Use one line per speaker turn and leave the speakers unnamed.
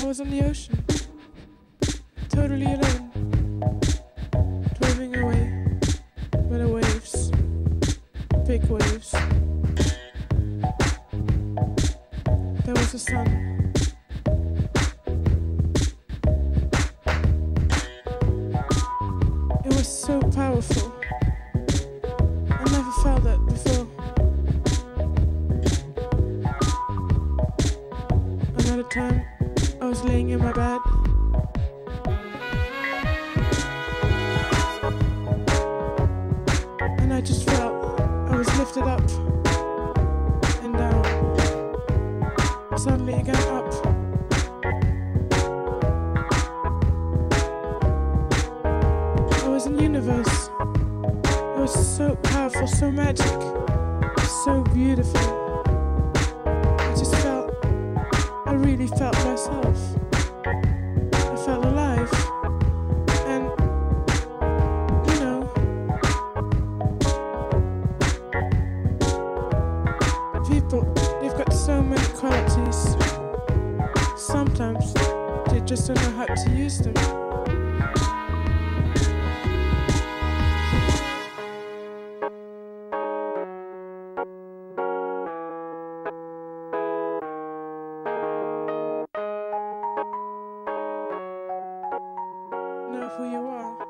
I was on the ocean, totally alone, driving away by the waves, big waves. There was the sun. It was so powerful. I never felt that before. Another time, I was laying in my bed. And I just felt I was lifted up and down. Suddenly again up. I was in universe. It was so powerful, so magic, so beautiful. I just felt, I really felt they've got so many qualities. Sometimes they just don't know how to use them. who you are.